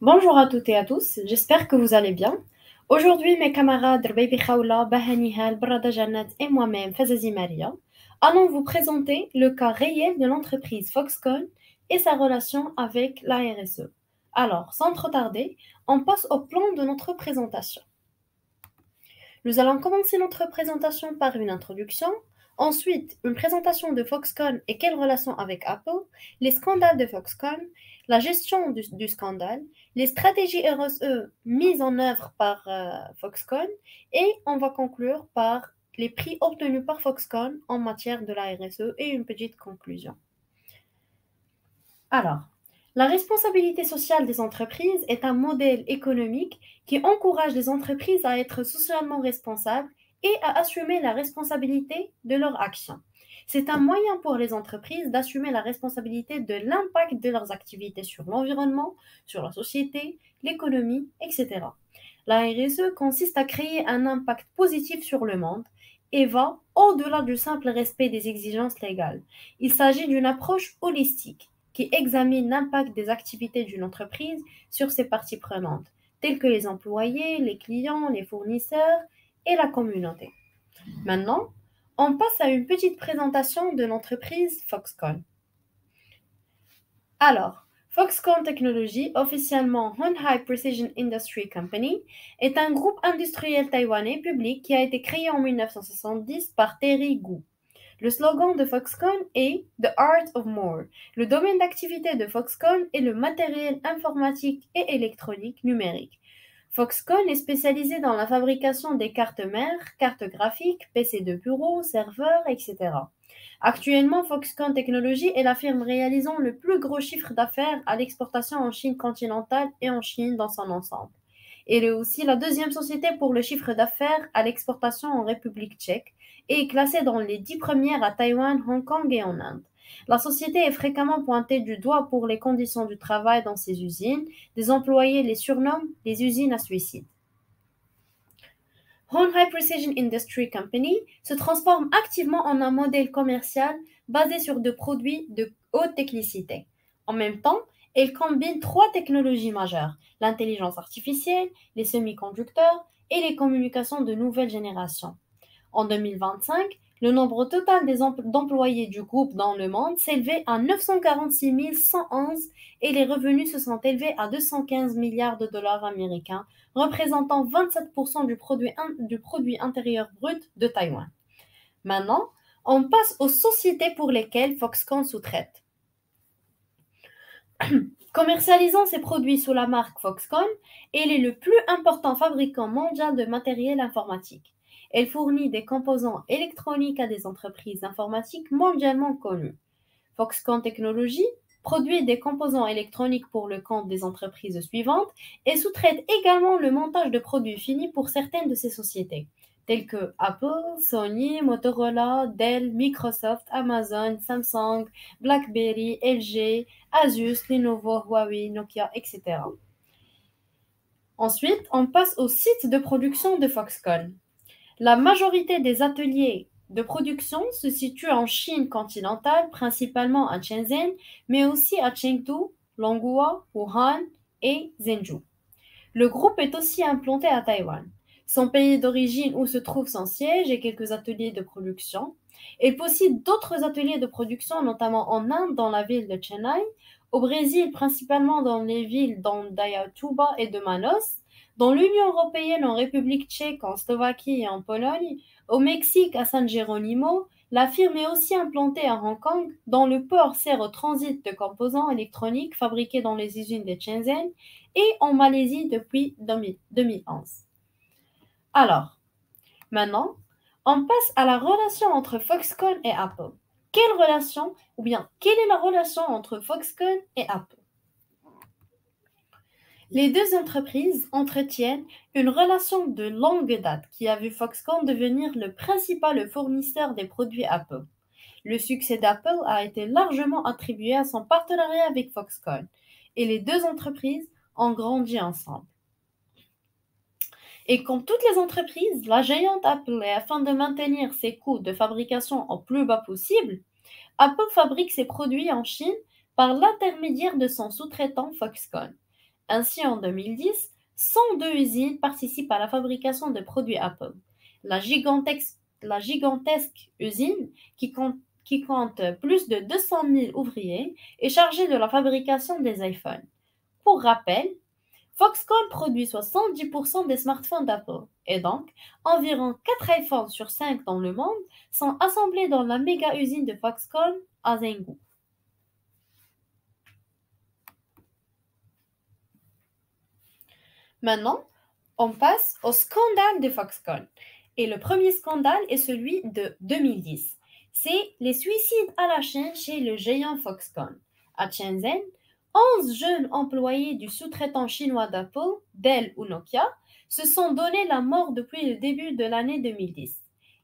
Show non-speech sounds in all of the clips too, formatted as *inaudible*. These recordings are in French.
Bonjour à toutes et à tous, j'espère que vous allez bien. Aujourd'hui, mes camarades Baby Khawla, Bahanihal, Brada Jannat et moi-même, Fazazi Maria, allons vous présenter le cas réel de l'entreprise Foxconn et sa relation avec la RSE. Alors, sans trop tarder, on passe au plan de notre présentation. Nous allons commencer notre présentation par une introduction, Ensuite, une présentation de Foxconn et quelle relation avec Apple, les scandales de Foxconn, la gestion du, scandale, les stratégies RSE mises en œuvre par euh, Foxconn et on va conclure par les prix obtenus par Foxconn en matière de la RSE et une petite conclusion. Alors, la responsabilité sociale des entreprises est un modèle économique qui encourage les entreprises à être socialement responsables et à assumer la responsabilité de leurs actions. C'est un moyen pour les entreprises d'assumer la responsabilité de l'impact de leurs activités sur l'environnement, sur la société, l'économie, etc. La RSE consiste à créer un impact positif sur le monde et va au-delà du simple respect des exigences légales. Il s'agit d'une approche holistique qui examine l'impact des activités d'une entreprise sur ses parties prenantes, telles que les employés, les clients, les fournisseurs, la communauté. Maintenant, on passe à une petite présentation de l'entreprise Foxconn. Alors, Foxconn Technology, officiellement Hon Precision Industry Company, est un groupe industriel taïwanais public qui a été créé en 1970 par Terry Gu. Le slogan de Foxconn est The Art of More. Le domaine d'activité de Foxconn est le matériel informatique et électronique numérique. Foxconn est spécialisé dans la fabrication des cartes mères, cartes graphiques, PC de bureau, serveurs, etc. Actuellement, Foxconn Technology est la firme réalisant le plus gros chiffre d'affaires à l'exportation en Chine continentale et en Chine dans son ensemble. Elle est aussi la deuxième société pour le chiffre d'affaires à l'exportation en République tchèque et est classée dans les dix premières à Taïwan, Hong Kong et en Inde. La société est fréquemment pointée du doigt pour les conditions du travail dans ses usines. Des employés les surnomment les usines à suicide. Hon High Precision Industry Company se transforme activement en un modèle commercial basé sur des produits de haute technicité. En même temps, elle combine trois technologies majeures, l'intelligence artificielle, les semi-conducteurs et les communications de nouvelle génération. En 2025, le nombre total d'employés du groupe dans le monde s'élevait à 946 111 et les revenus se sont élevés à 215 milliards de dollars américains, représentant 27% du produit, du produit intérieur brut de Taïwan. Maintenant, on passe aux sociétés pour lesquelles Foxconn sous-traite. *clears throat* Commercialisant ses produits sous la marque Foxconn, elle est le plus important fabricant mondial de matériel informatique. Elle fournit des composants électroniques à des entreprises informatiques mondialement connues. Foxconn Technology produit des composants électroniques pour le compte des entreprises suivantes et sous-traite également le montage de produits finis pour certaines de ces sociétés, telles que Apple, Sony, Motorola, Dell, Microsoft, Amazon, Samsung, BlackBerry, LG, Asus, Lenovo, Huawei, Nokia, etc. Ensuite, on passe au site de production de Foxconn. La majorité des ateliers de production se situent en Chine continentale, principalement à Shenzhen, mais aussi à Chengdu, Longhua, Wuhan et Zhengzhou. Le groupe est aussi implanté à Taïwan, son pays d'origine où se trouve son siège et quelques ateliers de production. Il possède d'autres ateliers de production, notamment en Inde, dans la ville de Chennai, au Brésil, principalement dans les villes d'Ayatuba et de Manos, dans l'Union européenne, en République tchèque, en Slovaquie et en Pologne, au Mexique, à San Geronimo, la firme est aussi implantée à Hong Kong, dont le port sert au transit de composants électroniques fabriqués dans les usines de Shenzhen, et en Malaisie depuis 2011. Alors, maintenant, on passe à la relation entre Foxconn et Apple. Quelle relation, ou bien quelle est la relation entre Foxconn et Apple? Les deux entreprises entretiennent une relation de longue date qui a vu Foxconn devenir le principal fournisseur des produits Apple. Le succès d'Apple a été largement attribué à son partenariat avec Foxconn et les deux entreprises ont grandi ensemble. Et comme toutes les entreprises, la géante Apple, afin de maintenir ses coûts de fabrication au plus bas possible, Apple fabrique ses produits en Chine par l'intermédiaire de son sous-traitant Foxconn. Ainsi, en 2010, 102 usines participent à la fabrication de produits Apple. La gigantesque, usine, qui compte, qui compte plus de 200 000 ouvriers, est chargée de la fabrication des iPhones. Pour rappel, Foxconn produit 70% des smartphones d'Apple et donc environ 4 iPhones sur 5 dans le monde sont assemblés dans la méga usine de Foxconn à Zhengzhou. Maintenant, on passe au scandale de Foxconn. Et le premier scandale est celui de 2010. C'est les suicides à la chaîne chez le géant Foxconn. À Shenzhen, 11 jeunes employés du sous-traitant chinois d'Apple, Dell ou Nokia, se sont donné la mort depuis le début de l'année 2010.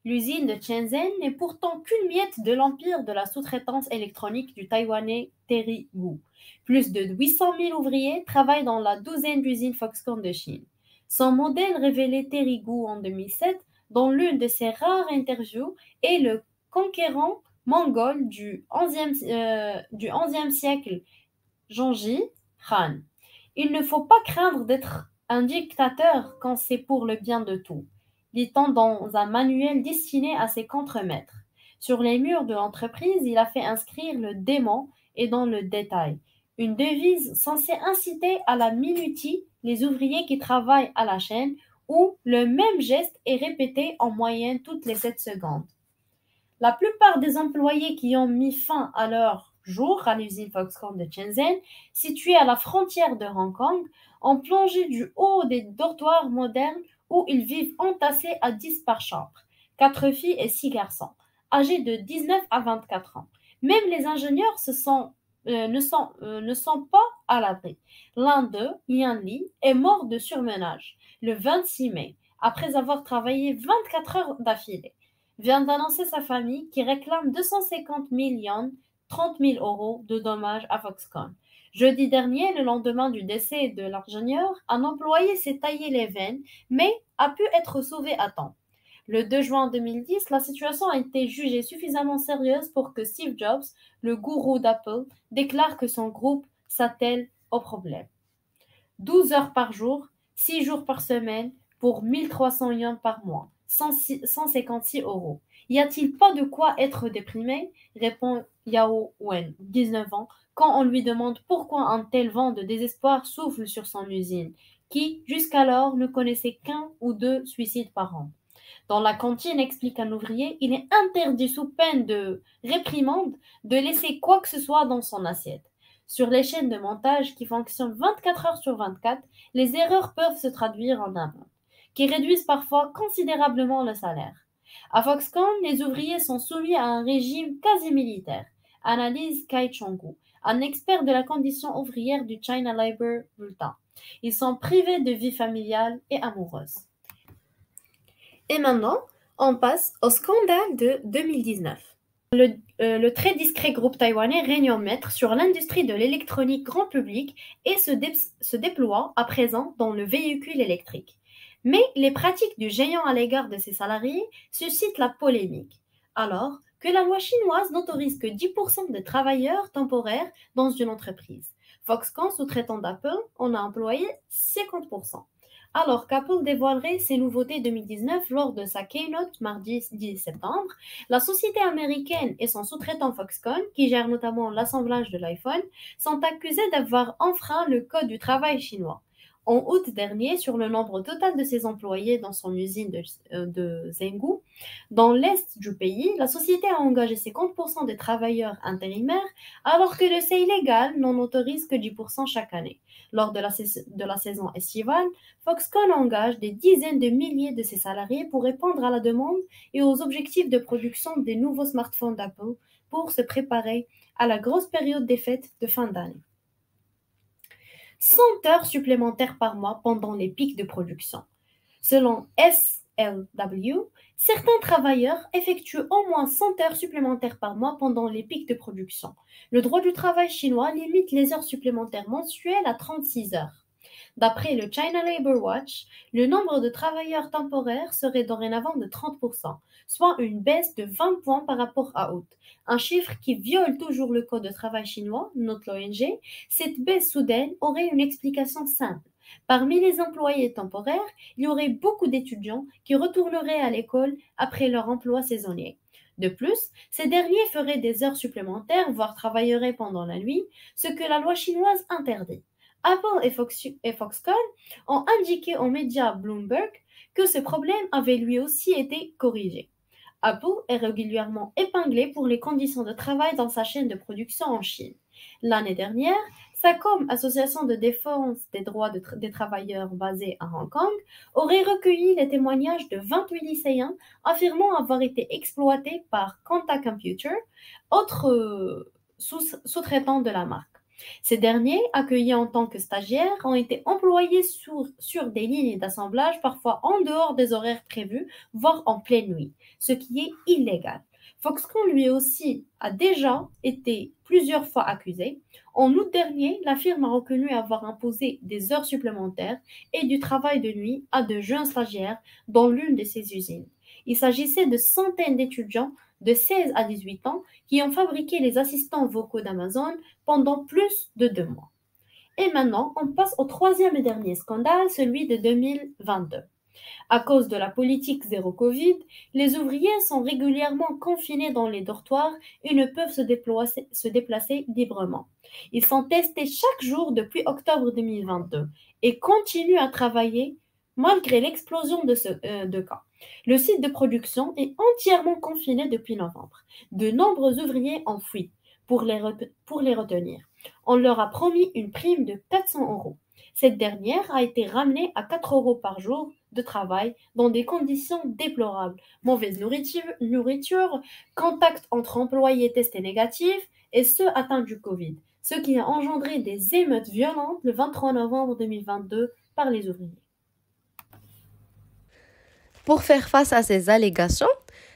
L'usine de Shenzhen n'est pourtant qu'une miette de l'empire de la sous-traitance électronique du Taïwanais Terry Wu. Plus de 800 000 ouvriers travaillent dans la douzaine d'usines Foxconn de Chine. Son modèle révélé Terry Wu en 2007 dans l'une de ses rares interviews est le conquérant mongol du 11e, euh, du 11e siècle, Zhongji Han. Il ne faut pas craindre d'être un dictateur quand c'est pour le bien de tout, dit-on dans un manuel destiné à ses contremaîtres. Sur les murs de l'entreprise, il a fait inscrire le démon et dans le détail, une devise censée inciter à la minutie les ouvriers qui travaillent à la chaîne où le même geste est répété en moyenne toutes les 7 secondes. La plupart des employés qui ont mis fin à leur jour à l'usine Foxconn de Shenzhen, située à la frontière de Hong Kong, ont plongé du haut des dortoirs modernes où ils vivent entassés à 10 par chambre, 4 filles et 6 garçons, âgés de 19 à 24 ans. Même les ingénieurs euh, ne, sont, euh, ne sont pas à l'abri. L'un d'eux, Yan Li, est mort de surmenage le 26 mai, après avoir travaillé 24 heures d'affilée. Vient d'annoncer sa famille qui réclame 250 millions, 30 000 euros de dommages à Foxconn. Jeudi dernier, le lendemain du décès de l'ingénieur, un employé s'est taillé les veines, mais a pu être sauvé à temps. Le 2 juin 2010, la situation a été jugée suffisamment sérieuse pour que Steve Jobs, le gourou d'Apple, déclare que son groupe s'attelle au problème. 12 heures par jour, 6 jours par semaine pour 1300 yuan par mois, 156 euros. Y a-t-il pas de quoi être déprimé? répond Yao Wen, 19 ans, quand on lui demande pourquoi un tel vent de désespoir souffle sur son usine, qui, jusqu'alors, ne connaissait qu'un ou deux suicides par an. Dans la cantine, explique un ouvrier, il est interdit sous peine de réprimande de laisser quoi que ce soit dans son assiette. Sur les chaînes de montage qui fonctionnent 24 heures sur 24, les erreurs peuvent se traduire en amendes, qui réduisent parfois considérablement le salaire. À Foxconn, les ouvriers sont soumis à un régime quasi militaire, analyse Kai Chongu, un expert de la condition ouvrière du China Labor Bulletin. Ils sont privés de vie familiale et amoureuse. Et maintenant, on passe au scandale de 2019. Euh, le, très discret groupe taïwanais règne en maître sur l'industrie de l'électronique grand public et se, déploie à présent dans le véhicule électrique. Mais les pratiques du géant à l'égard de ses salariés suscitent la polémique. Alors que la loi chinoise n'autorise que 10% de travailleurs temporaires dans une entreprise. Foxconn, sous-traitant d'Apple, en a employé 50% alors qu'Apple dévoilerait ses nouveautés 2019 lors de sa keynote mardi 10 septembre, la société américaine et son sous-traitant Foxconn, qui gère notamment l'assemblage de l'iPhone, sont accusés d'avoir enfreint le code du travail chinois en août dernier sur le nombre total de ses employés dans son usine de, euh, Zhengzhou. Dans l'est du pays, la société a engagé 50% des travailleurs intérimaires, alors que le seuil légal n'en autorise que 10% chaque année. Lors de la saison estivale, Foxconn engage des dizaines de milliers de ses salariés pour répondre à la demande et aux objectifs de production des nouveaux smartphones d'Apple pour se préparer à la grosse période des fêtes de fin d'année. 100 heures supplémentaires par mois pendant les pics de production. Selon SLW, certains travailleurs effectuent au moins 100 heures supplémentaires par mois pendant les pics de production. Le droit du travail chinois limite les heures supplémentaires mensuelles à 36 heures. D'après le China Labor Watch, le nombre de travailleurs temporaires serait dorénavant de 30%, soit une baisse de 20 points par rapport à août. Un chiffre qui viole toujours le code de travail chinois, note l'ONG. Cette baisse soudaine aurait une explication simple. Parmi les employés temporaires, il y aurait beaucoup d'étudiants qui retourneraient à l'école après leur emploi saisonnier. De plus, ces derniers feraient des heures supplémentaires, voire travailleraient pendant la nuit, ce que la loi chinoise interdit. Apple et, Foxconn ont indiqué aux médias Bloomberg que ce problème avait lui aussi été corrigé. Apple est régulièrement épinglé pour les conditions de travail dans sa chaîne de production en Chine. L'année dernière, SACOM, Association de défense des droits des travailleurs basée à Hong Kong, aurait recueilli les témoignages de 28 lycéens affirmant avoir été exploités par Quanta Computer, autre euh, sous-traitant de la marque. Ces derniers, accueillis en tant que stagiaires, ont été employés sur, des lignes d'assemblage parfois en dehors des horaires prévus, voire en pleine nuit, ce qui est illégal. Foxconn lui aussi a déjà été plusieurs fois accusé. En août dernier, la firme a reconnu avoir imposé des heures supplémentaires et du travail de nuit à de jeunes stagiaires dans l'une de ses usines. Il s'agissait de centaines d'étudiants de 16 à 18 ans qui ont fabriqué les assistants vocaux d'Amazon pendant plus de deux mois. Et maintenant, on passe au troisième et dernier scandale, celui de 2022. À cause de la politique zéro Covid, les ouvriers sont régulièrement confinés dans les dortoirs et ne peuvent se déplacer, se déplacer librement. Ils sont testés chaque jour depuis octobre 2022 et continuent à travailler malgré l'explosion de, ce, euh, cas. Le site de production est entièrement confiné depuis novembre. De nombreux ouvriers ont fui pour les, retenir. On leur a promis une prime de 400 euros. Cette dernière a été ramenée à 4 euros par jour de travail dans des conditions déplorables. Mauvaise nourriture, nourriture contact entre employés testés négatifs et ceux atteints du Covid, ce qui a engendré des émeutes violentes le 23 novembre 2022 par les ouvriers. Pour faire face à ces allégations,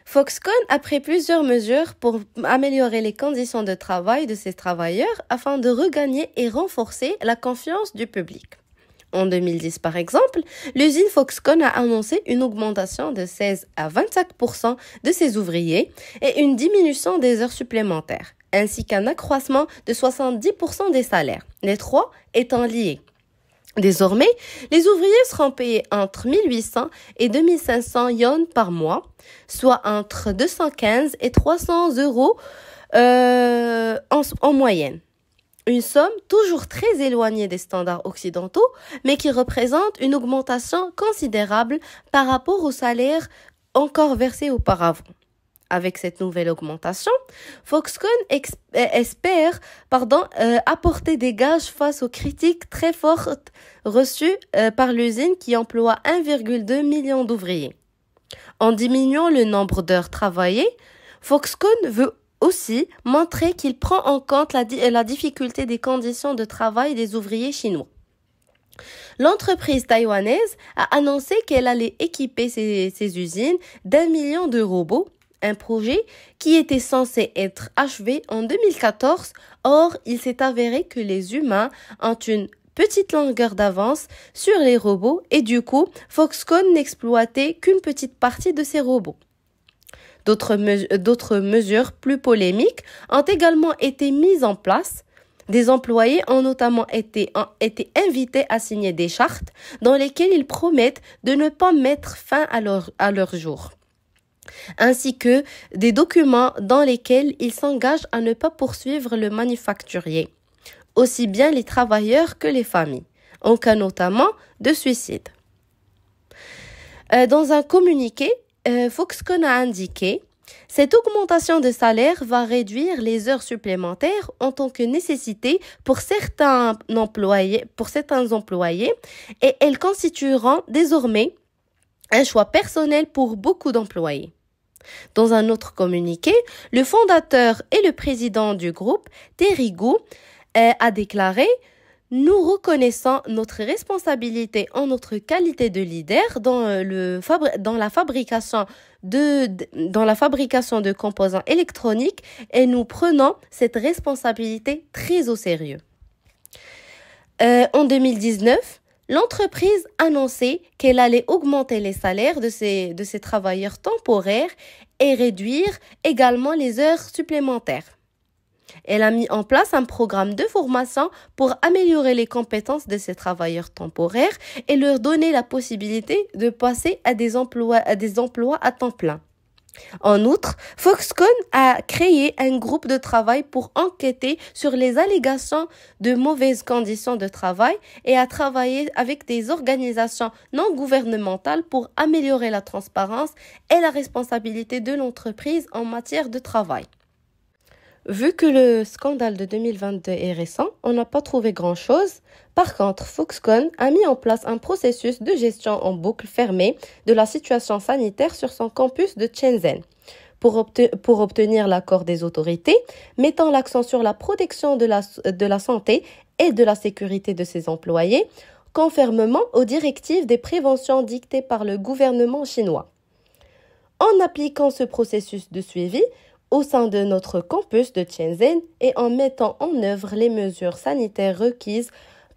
Foxconn a pris plusieurs mesures pour améliorer les conditions de travail de ses travailleurs afin de regagner et renforcer la confiance du public. En 2010, par exemple, l'usine Foxconn a annoncé une augmentation de 16 à 25% de ses ouvriers et une diminution des heures supplémentaires, ainsi qu'un accroissement de 70% des salaires, les trois étant liés. Désormais, les ouvriers seront payés entre 1800 et 2500 yuan par mois, soit entre 215 et 300 euros euh, en moyenne. Une somme toujours très éloignée des standards occidentaux, mais qui représente une augmentation considérable par rapport aux salaires encore versés auparavant. Avec cette nouvelle augmentation, Foxconn euh, espère pardon, euh, apporter des gages face aux critiques très fortes reçues euh, par l'usine qui emploie 1,2 million d'ouvriers. En diminuant le nombre d'heures travaillées, Foxconn veut aussi montrer qu'il prend en compte la, difficulté des conditions de travail des ouvriers chinois. L'entreprise taïwanaise a annoncé qu'elle allait équiper ses usines d'un million de robots un projet qui était censé être achevé en 2014. Or, il s'est avéré que les humains ont une petite longueur d'avance sur les robots et du coup, Foxconn n'exploitait qu'une petite partie de ces robots. D'autres, mesures plus polémiques ont également été mises en place. Des employés ont notamment été, invités à signer des chartes dans lesquelles ils promettent de ne pas mettre fin à leur jour ainsi que des documents dans lesquels ils s'engagent à ne pas poursuivre le manufacturier, aussi bien les travailleurs que les familles, en cas notamment de suicide. Euh, dans un communiqué, euh, Foxconn a indiqué cette augmentation de salaire va réduire les heures supplémentaires en tant que nécessité pour certains employés, pour certains employés et elles constitueront désormais un choix personnel pour beaucoup d'employés. Dans un autre communiqué, le fondateur et le président du groupe, Terry Gu, euh, a déclaré nous reconnaissons notre responsabilité en notre qualité de leader dans, euh, le dans, la fabrication de, dans la fabrication de composants électroniques et nous prenons cette responsabilité très au sérieux. Euh, en 2019, l'entreprise annonçait qu'elle allait augmenter les salaires de ses, travailleurs temporaires et réduire également les heures supplémentaires. Elle a mis en place un programme de formation pour améliorer les compétences de ses travailleurs temporaires et leur donner la possibilité de passer à, des emplois à temps plein. En outre, Foxconn a créé un groupe de travail pour enquêter sur les allégations de mauvaises conditions de travail et a travaillé avec des organisations non gouvernementales pour améliorer la transparence et la responsabilité de l'entreprise en matière de travail. Vu que le scandale de 2022 est récent, on n'a pas trouvé grand-chose. Par contre, Foxconn a mis en place un processus de gestion en boucle fermée de la situation sanitaire sur son campus de Shenzhen. Pour, obtenir l'accord des autorités, mettant l'accent sur la protection de la, de la santé et de la sécurité de ses employés, conformément aux directives des préventions dictées par le gouvernement chinois. En appliquant ce processus de suivi, au sein de notre campus de Shenzhen et en mettant en œuvre les mesures sanitaires requises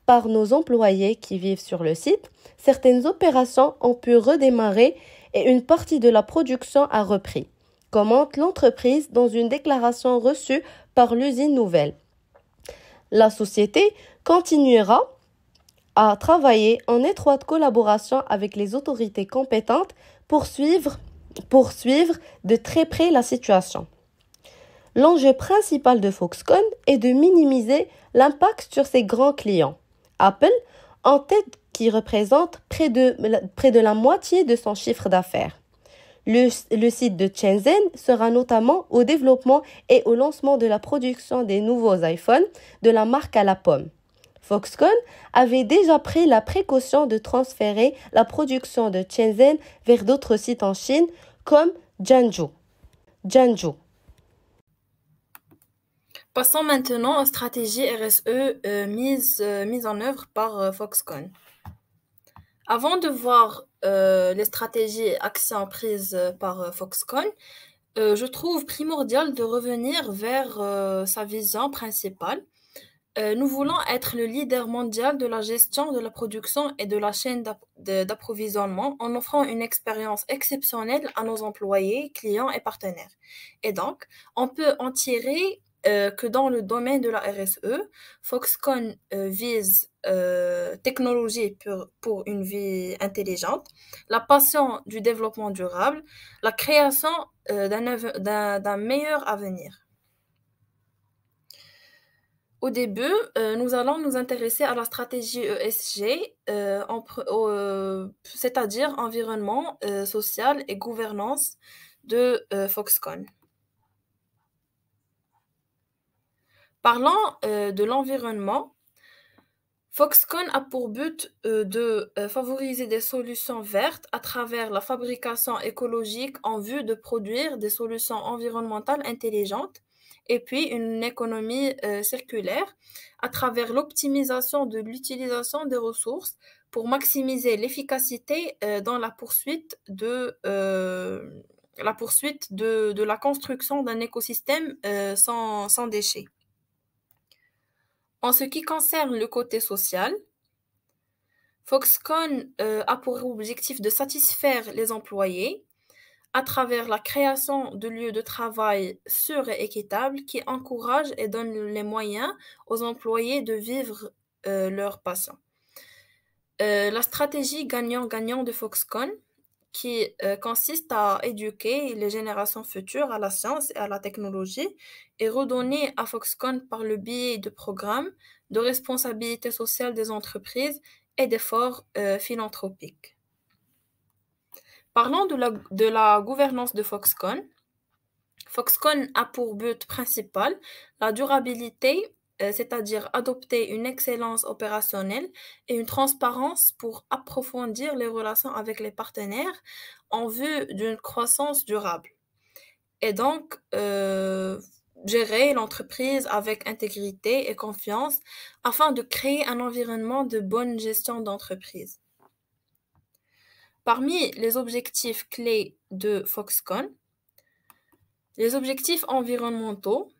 par nos employés qui vivent sur le site, certaines opérations ont pu redémarrer et une partie de la production a repris, commente l'entreprise dans une déclaration reçue par l'usine nouvelle. La société continuera à travailler en étroite collaboration avec les autorités compétentes pour suivre, pour suivre de très près la situation. L'enjeu principal de Foxconn est de minimiser l'impact sur ses grands clients. Apple, en tête qui représente près de, la moitié de son chiffre d'affaires. Le, site de Shenzhen sera notamment au développement et au lancement de la production des nouveaux iPhones de la marque à la pomme. Foxconn avait déjà pris la précaution de transférer la production de Shenzhen vers d'autres sites en Chine comme. Jiangsu. Passons maintenant aux stratégies RSE euh, mises, euh, mises en œuvre par euh, Foxconn. Avant de voir les stratégies et actions prises par Foxconn, je trouve primordial de revenir vers sa vision principale. nous voulons être le leader mondial de la gestion de la production et de la chaîne d'approvisionnement en offrant une expérience exceptionnelle à nos employés, clients et partenaires. Et donc, on peut en tirer euh, que dans le domaine de la RSE, Foxconn euh, vise euh, technologie pour, pour, une vie intelligente, la passion du développement durable, la création d'un meilleur avenir. Au début, nous allons nous intéresser à la stratégie ESG, c'est-à-dire environnement, social et gouvernance de Foxconn. Parlant euh, de l'environnement, Foxconn a pour but euh, de euh, favoriser des solutions vertes à travers la fabrication écologique en vue de produire des solutions environnementales intelligentes et puis une économie circulaire à travers l'optimisation de l'utilisation des ressources pour maximiser l'efficacité dans la poursuite de la poursuite de, la construction d'un écosystème sans déchets. En ce qui concerne le côté social, Foxconn euh, a pour objectif de satisfaire les employés à travers la création de lieux de travail sûrs et équitables qui encouragent et donnent les moyens aux employés de vivre euh, leur passion. Euh, la stratégie gagnant-gagnant de Foxconn qui euh, consiste à éduquer les générations futures à la science et à la technologie et redonner à Foxconn par le biais de programmes de responsabilité sociale des entreprises et d'efforts euh, philanthropiques. Parlons de la, de la gouvernance de Foxconn. Foxconn a pour but principal la durabilité c'est-à-dire adopter une excellence opérationnelle et une transparence pour approfondir les relations avec les partenaires en vue d'une croissance durable. Et donc, euh, gérer l'entreprise avec intégrité et confiance afin de créer un environnement de bonne gestion d'entreprise. Parmi les objectifs clés de Foxconn, les objectifs environnementaux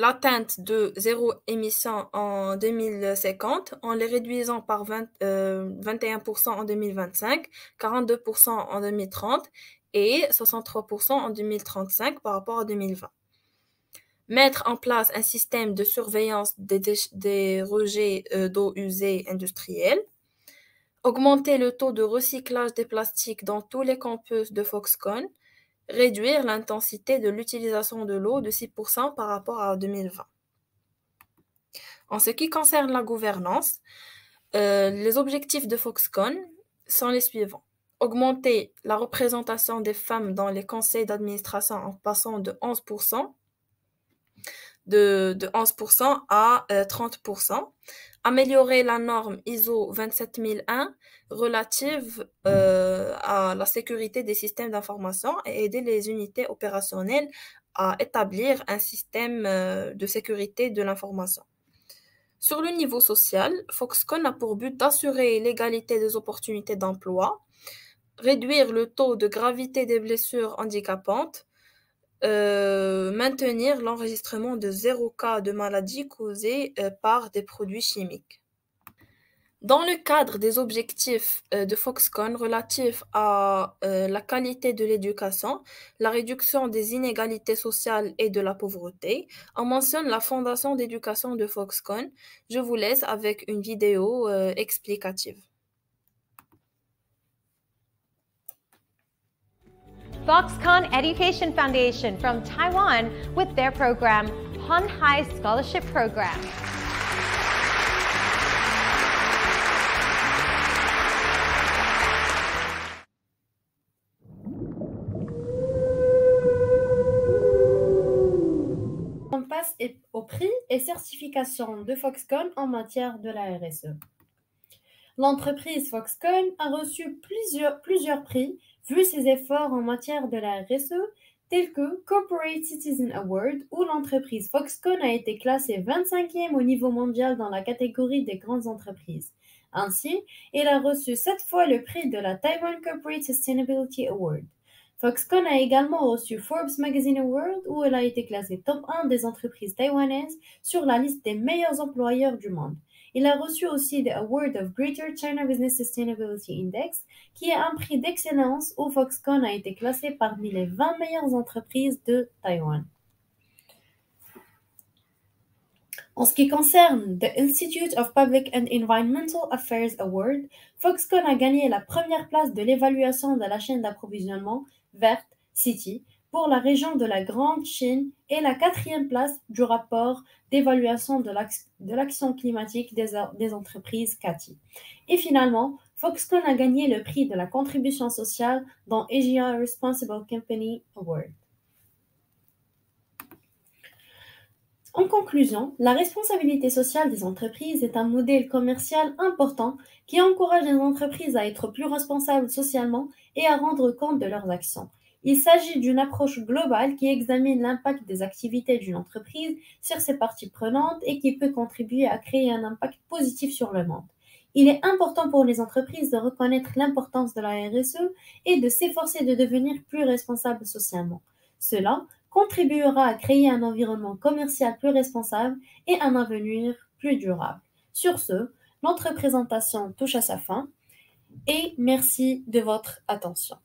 l'atteinte de zéro émission en 2050 en les réduisant par 20, 21% en 2025, 42% en 2030 et 63% en 2035 par rapport à 2020. Mettre en place un système de surveillance des, rejets euh, d'eau usée industriels. Augmenter le taux de recyclage des plastiques dans tous les campus de Foxconn. Réduire l'intensité de l'utilisation de l'eau de 6% par rapport à 2020. En ce qui concerne la gouvernance, euh, les objectifs de Foxconn sont les suivants augmenter la représentation des femmes dans les conseils d'administration en passant de 11%, de, de 11% à 30%, euh, améliorer la norme ISO 27001 relative euh, à la sécurité des systèmes d'information et aider les unités opérationnelles à établir un système euh, de sécurité de l'information. Sur le niveau social, Foxconn a pour but d'assurer l'égalité des opportunités d'emploi, réduire le taux de gravité des blessures handicapantes, maintenir l'enregistrement de zéro cas de maladie causée euh, par des produits chimiques. Dans le cadre des objectifs euh, de Foxconn relatifs à la qualité de l'éducation, la réduction des inégalités sociales et de la pauvreté, on mentionne la Fondation d'éducation de Foxconn. Je vous laisse avec une vidéo explicative. Foxconn Education Foundation from Taiwan with their program, Han Hai Scholarship Program. On passe au prix et certification de Foxconn en matière de la RSE. L'entreprise Foxconn a reçu plusieurs, plusieurs prix vu ses efforts en matière de la RSE, tels que Corporate Citizen Award, où l'entreprise Foxconn a été classée 25e au niveau mondial dans la catégorie des grandes entreprises. Ainsi, elle a reçu sept fois le prix de la Taiwan Corporate Sustainability Award. Foxconn a également reçu Forbes Magazine Award où elle a été classée top 1 des entreprises taïwanaises sur la liste des meilleurs employeurs du monde. Il a reçu aussi le Award of Greater China Business Sustainability Index, qui est un prix d'excellence où Foxconn a été classé parmi les 20 meilleures entreprises de Taïwan. En ce qui concerne the Institute of Public and Environmental Affairs Award, Foxconn a gagné la première place de l'évaluation de la chaîne d'approvisionnement verte City pour la région de la Grande Chine et la quatrième place du rapport d'évaluation de l'action climatique des, entreprises CATI. Et finalement, Foxconn a gagné le prix de la contribution sociale dans Asia Responsible Company Award. En conclusion, la responsabilité sociale des entreprises est un modèle commercial important qui encourage les entreprises à être plus responsables socialement et à rendre compte de leurs actions. Il s'agit d'une approche globale qui examine l'impact des activités d'une entreprise sur ses parties prenantes et qui peut contribuer à créer un impact positif sur le monde. Il est important pour les entreprises de reconnaître l'importance de la RSE et de s'efforcer de devenir plus responsables socialement. Cela contribuera à créer un environnement commercial plus responsable et un avenir plus durable. Sur ce, notre présentation touche à sa fin et merci de votre attention.